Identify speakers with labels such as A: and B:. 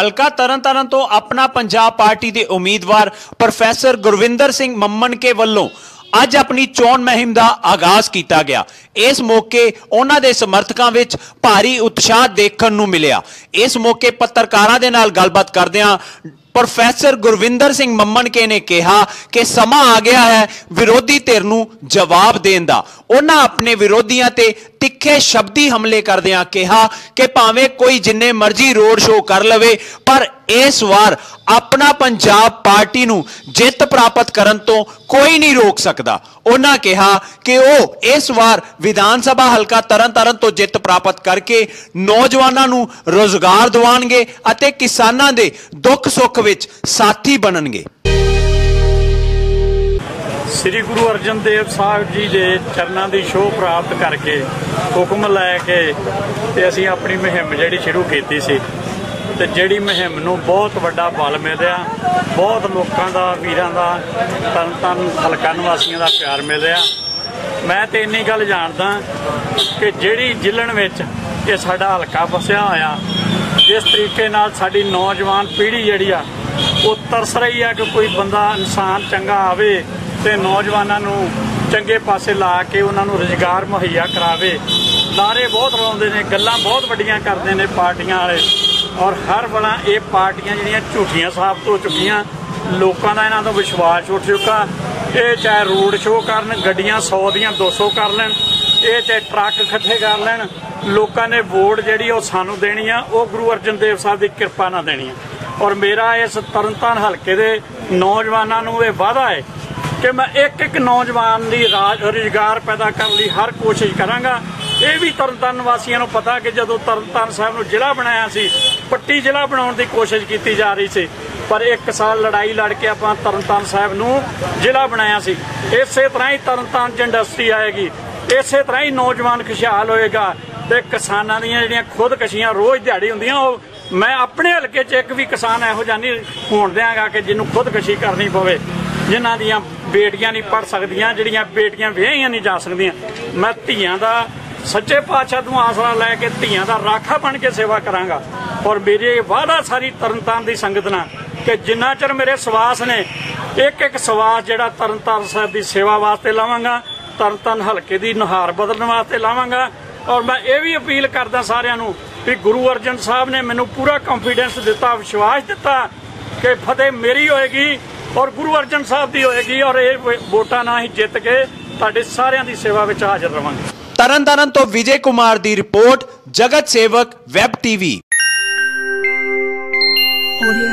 A: ਹਲਕਾ ਤਰਨਤਾਰਨ ਤੋਂ ਆਪਣਾ ਪੰਜਾਬ ਪਾਰਟੀ ਦੇ ਉਮੀਦਵਾਰ ਪ੍ਰੋਫੈਸਰ ਗੁਰਵਿੰਦਰ ਸਿੰਘ ਮੰਮਨਕੇ ਵੱਲੋਂ ਅੱਜ ਆਪਣੀ ਚੋਣ ਮੁਹਿੰਮ ਦਾ ਆਗਾਜ਼ ਕੀਤਾ ਗਿਆ। ਇਸ ਮੌਕੇ ਉਹਨਾਂ ਦੇ ਸਮਰਥਕਾਂ ਵਿੱਚ ਭਾਰੀ ਉਤਸ਼ਾਹ ਦੇਖਣ ਨੂੰ ਮਿਲਿਆ। ਇਸ ਮੌਕੇ ਪੱਤਰਕਾਰਾਂ ਦੇ ਨਾਲ ਗੱਲਬਾਤ ਕਰਦਿਆਂ ਪ੍ਰੋਫੈਸਰ ਗੁਰਵਿੰਦਰ ਸਿੰਘ ਮੰਮਣਕੇ ਨੇ ਕਿਹਾ ਕਿ ਸਮਾਂ ਆ ਗਿਆ ਹੈ ਵਿਰੋਧੀ ਧਿਰ ਨੂੰ ਜਵਾਬ ਦੇਣ ਦਾ। ਉਹਨਾਂ ਆਪਣੇ ਵਿਰੋਧੀਆਂ ਤੇ ਤਿੱਖੇ ਸ਼ਬਦੀ ਹਮਲੇ ਕਰਦਿਆਂ ਕਿਹਾ ਕਿ ਭਾਵੇਂ ਕੋਈ ਜਿੰਨੇ ਮਰਜ਼ੀ ਰੋਡ ਸ਼ੋਅ ਕਰ ਲਵੇ, ਪਰ ਇਸ ਵਾਰ ਆਪਣਾ ਪੰਜਾਬ ਪਾਰਟੀ ਨੂੰ ਜਿੱਤ ਪ੍ਰਾਪਤ ਕਰਨ ਤੋਂ ਕੋਈ ਨਹੀਂ ਰੋਕ ਸਕਦਾ। ਉਹਨਾਂ ਕਿਹਾ ਕਿ ਉਹ ਇਸ ਵਾਰ ਵਿਧਾਨ ਸਭਾ ਹਲਕਾ ਤਰਨਤਾਰਨ ਤੋਂ ਜਿੱਤ ਪ੍ਰਾਪਤ ਕਰਕੇ ਨੌਜਵਾਨਾਂ ਨੂੰ ਰੋਜ਼ਗਾਰ ਦਿਵਾਉਣਗੇ ਅਤੇ ਕਿਸਾਨਾਂ ਦੇ ਦੁੱਖ ਸੁੱਖ ਵਿੱਚ ਸਾਥੀ ਬਣਨਗੇ।
B: ਸ੍ਰੀ ਗੁਰੂ ਅਰਜਨ ਦੇਵ ਸਾਹਿਬ ਜੀ ਦੇ ਚਰਨਾਂ ਦੀ ਸ਼ੋਅ ਪ੍ਰਾਪਤ ਕਰਕੇ ਹੁਕਮ ਲੈ ਕੇ ਤੇ ਅਸੀਂ ਆਪਣੀ ਮੁਹਿੰਮ ਜਿਹੜੀ ਸ਼ੁਰੂ ਕੀਤੀ ਸੀ। ਤੇ ਜਿਹੜੀ ਮੁਹਿੰਮ ਨੂੰ ਬਹੁਤ ਵੱਡਾ ਬਲ ਮਿਲਿਆ, ਬਹੁਤ ਲੋਕਾਂ ਦਾ, ਵੀਰਾਂ ਦਾ, ਤਨ ਤਨ ਹਲਕਾ ਨਿਵਾਸੀਆਂ ਦਾ ਪਿਆਰ ਮਿਲਿਆ। ਮੈਂ ਤੇ ਇੰਨੀ ਗੱਲ ਜਾਣਦਾ ਕਿ ਜਿਹੜੀ ਜ਼ਿਲ੍ਹਣ ਵਿੱਚ ਇਹ ਸਾਡਾ ਹਲਕਾ ਫਸਿਆ ਹੋਇਆ, ਜਿਸ ਤਰੀਕੇ ਨਾਲ ਸਾਡੀ ਨੌਜਵਾਨ ਪੀੜ੍ਹੀ ਜਿਹੜੀ ਆ, ਉਹ ਤਰਸ ਰਹੀ ਆ ਕਿ ਕੋਈ ਬੰਦਾ ਇਨਸਾਨ ਚੰਗਾ ਆਵੇ ਤੇ ਨੌਜਵਾਨਾਂ ਨੂੰ ਚੰਗੇ ਪਾਸੇ ਲਾ ਕੇ ਉਹਨਾਂ ਨੂੰ ਰੁਜ਼ਗਾਰ ਮੁਹੱਈਆ ਕਰਾਵੇ। ਨਾਰੇ ਬਹੁਤ ਲਾਉਂਦੇ ਨੇ, ਗੱਲਾਂ ਬਹੁਤ ਵੱਡੀਆਂ ਕਰਦੇ ਨੇ ਪਾਰਟੀਆਂ ਵਾਲੇ। ਔਰ ਹਰ ਵੇਲਾ ਇਹ ਪਾਰਟੀਆਂ ਜਿਹੜੀਆਂ ਝੂਠੀਆਂ ਸਾਬਤ ਹੋ ਚੁੱਕੀਆਂ, ਲੋਕਾਂ ਦਾ ਇਹਨਾਂ ਤੋਂ ਵਿਸ਼ਵਾਸ ਉੱਠ ਚੁੱਕਾ। ਇਹ ਚਾਹੇ ਰੋਡ ਸ਼ੋਅ ਕਰਨ, ਗੱਡੀਆਂ 100 ਦੀਆਂ 200 ਕਰ ਲੈਣ, ਇਹ ਚਾਹੇ ਟਰੱਕ ਇਕੱਠੇ ਕਰ ਲੈਣ, ਲੋਕਾਂ ਨੇ ਵੋਟ ਜਿਹੜੀ ਉਹ ਸਾਨੂੰ ਦੇਣੀ ਆ, ਉਹ ਗੁਰੂ ਅਰਜਨ ਦੇਵ ਸਾਹਿਬ ਦੀ ਕਿਰਪਾ ਨਾਲ ਦੇਣੀ ਆ। ਔਰ ਮੇਰਾ ਇਸ ਤਰਨਤਾਰਨ ਹਲਕੇ ਦੇ ਨੌਜਵਾਨਾਂ ਨੂੰ ਇਹ ਵਾਅਦਾ ਹੈ ਕਿ ਮੈਂ ਇੱਕ ਇੱਕ ਨੌਜਵਾਨ ਦੀ ਰਾਜ, ਰੁਜ਼ਗਾਰ ਪੈਦਾ ਕਰਨ ਲਈ ਹਰ ਕੋਸ਼ਿਸ਼ ਕਰਾਂਗਾ। ਇਹ ਵੀ ਤਰਨਤਾਰਨ ਵਾਸੀਆਂ ਨੂੰ ਪਤਾ ਕਿ ਜਦੋਂ ਤਰਨਤਾਰਨ ਸਾਹਿਬ ਨੂੰ ਜ਼ਿਲ੍ਹਾ ਬਣਾਇਆ ਸੀ ਪੱਟੀ ਜ਼ਿਲ੍ਹਾ ਬਣਾਉਣ ਦੀ ਕੋਸ਼ਿਸ਼ ਕੀਤੀ ਜਾ ਰਹੀ ਸੀ, ਪਰ ਇੱਕ ਸਾਲ ਲੜਾਈ ਲੜ ਕੇ ਆਪਾਂ ਤਰਨਤਾਰਨ ਸਾਹਿਬ ਨੂੰ ਜ਼ਿਲ੍ਹਾ ਬਣਾਇਆ ਸੀ। ਇਸੇ ਤਰ੍ਹਾਂ ਹੀ ਤਰਨਤਾਰਨ 'ਚ ਇੰਡਸਟਰੀ ਆਏਗੀ, ਇਸੇ ਤਰ੍ਹਾਂ ਹੀ ਨੌਜਵਾਨ ਖੁਸ਼ਹਾਲ ਹੋਏਗਾ ਤੇ ਕਿਸਾਨਾਂ ਦੀਆਂ ਜਿਹੜੀਆਂ ਖੁਦਕਸ਼ੀਆਂ ਰੋਜ਼ ਦਿਹਾੜੀ ਹੁੰਦੀਆਂ, ਉਹ ਮੈਂ ਆਪਣੇ ਹਲਕੇ 'ਚ ਇੱਕ ਵੀ ਕਿਸਾਨ ਇਹੋ ਜਿਹਾ ਨਹੀਂ ਹੋਣ ਦਿਆਂਗਾ ਕਿ ਜਿਹਨੂੰ ਖੁਦਕਸ਼ੀ ਕਰਨੀ ਪਵੇ। ਜਿਨ੍ਹਾਂ ਦੀਆਂ ਬੇਟੀਆਂ ਨਹੀਂ ਪੜ ਸਕਦੀਆਂ, ਜਿਹੜੀਆਂ ਬੇਟੀਆਂ ਵਿਆਹੀਆਂ ਨਹੀਂ ਜਾ ਸਕਦੀਆਂ। ਮੈਂ ਧੀਆਂ ਦਾ ਸੱਚੇ ਪਾਤਸ਼ਾਹ ਨੂੰ ਆਸਰਾ ਲੈ ਕੇ ਧੀਆਂ ਦਾ ਰਾਖਾ ਬਣ ਕੇ ਸੇਵਾ ਕਰਾਂਗਾ। ਔਰ ਮੇਰੇ ਵਾਅਦਾ ਸਾਰੀ ਤਰਨਤਾਰਨ ਦੀ ਸੰਗਤ ਨਾਲ ਕਿ ਜਿੰਨਾ ਚਿਰ ਮੇਰੇ ਸਵਾਸ ਨੇ ਇੱਕ ਇੱਕ ਸਵਾਸ ਜਿਹੜਾ ਤਰਨਤਾਰਨ ਸਾਹਿਬ ਦੀ ਸੇਵਾ ਵਾਸਤੇ ਲਾਵਾਂਗਾ, ਤਰਨਤਾਰਨ ਹਲਕੇ ਦੀ ਨੁਹਾਰ ਬਦਲਣ ਵਾਸਤੇ ਲਾਵਾਂਗਾ। ਔਰ ਮੈਂ ਇਹ ਵੀ ਅਪੀਲ ਕਰਦਾ ਸਾਰਿਆਂ ਨੂੰ ਵੀ ਗੁਰੂ ਅਰਜਨ ਸਾਹਿਬ ਨੇ ਮੈਨੂੰ ਪੂਰਾ ਕੰਫੀਡੈਂਸ ਦਿੱਤਾ, ਵਿਸ਼ਵਾਸ ਦਿੱਤਾ ਕਿ ਫਤਿਹ ਮੇਰੀ ਹੋਏਗੀ ਔਰ ਗੁਰੂ ਅਰਜਨ ਸਾਹਿਬ ਦੀ ਹੋਏਗੀ ਔਰ ਇਹ ਵੋਟਾਂ ਨਾਲ ਹੀ ਜਿੱਤ ਕੇ ਤੁਹਾਡੇ ਸਾਰਿਆਂ ਦੀ ਸੇਵਾ ਵਿੱਚ ਹਾਜ਼ਰ ਰਵਾਂਗੇ।
A: ਤਰਨਤਾਰਨ ਤੋਂ ਵਿਜੇ ਕੁਮਾਰ ਦੀ ਰਿਪੋਰਟ ਜਗਤ ਸੇਵਕ ਵੈਬ ਟੀਵੀ।
C: Audio